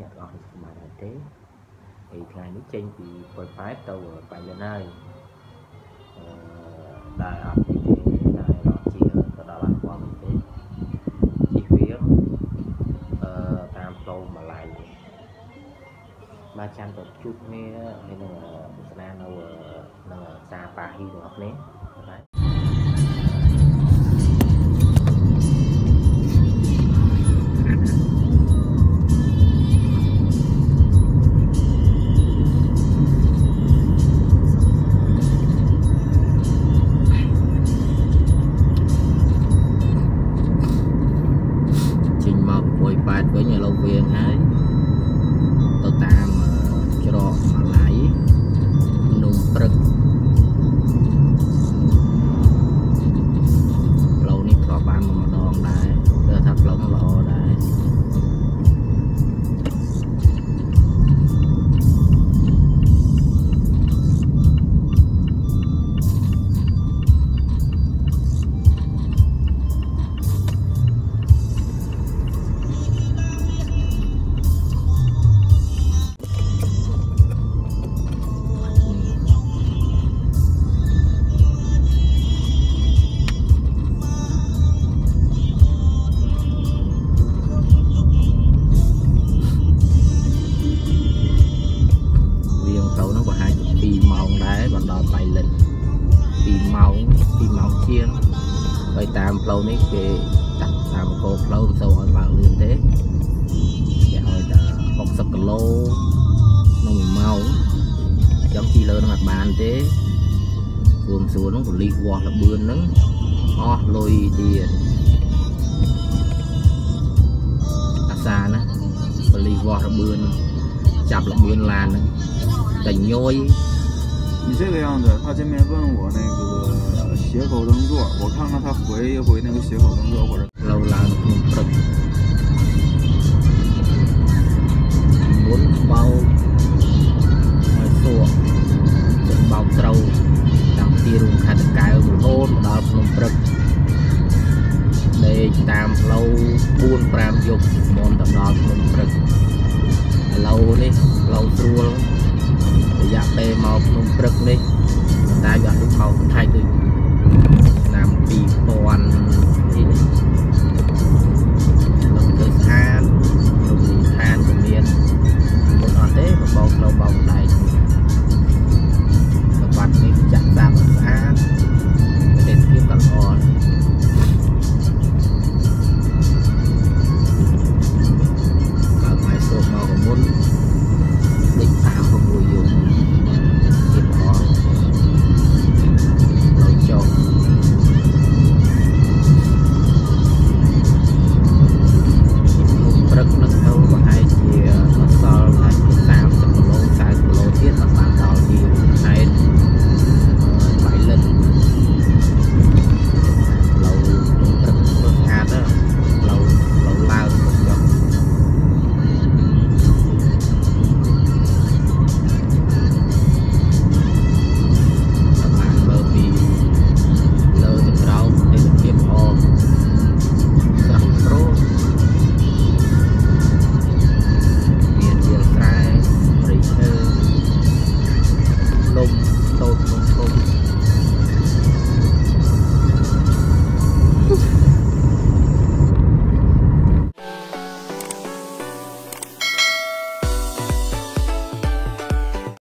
អ្នកអស់នេះសម័យហើយទេអីថ្ងៃនេះចេញពីប៉ុលប៉ែតទៅបៃលិនហើយអឺដែរអត់ពីទេដែររត់ជាទៅដល់អង្គរមិនទេជិះវាអឺតាមផ្លូវម្លាយបាទចាំទៅជួបគ្នាហើយនឹងទស្សនានៅនៅសាប៉ាហ៊ីរបស់គ្នាបាទ តាមផ្លូវនេះគេដាក់តាមគោលផ្លូវមិនសូវឲ្យបើកលឿនទេគេឲ្យតែ60គីឡូក្នុង1ម៉ោងអញ្ចឹងជិះលើហ្នឹងអត់បានទេស្រួលស្រួលហ្នឹងប៉ូលីសវាស់លបឿនហ្នឹងអស់លុយទៀតអាសាណាប៉ូលីសវាស់លបឿនចាប់លបឿនឡានហ្នឹងតែញយ 你这个样子，他这边问我那个斜口蹬座，我看看他回一回那个斜口蹬座或者 ផ្លូវឡើងភ្នំព្រឹកមុនបោកហើយសួរចឹងបោកត្រូវតាំងពីរួមខេត្តតកែវរហូតមកដល់ភ្នំព្រឹកដេកតាមផ្លូវ4 5យប់មុនទៅដល់ភ្នំ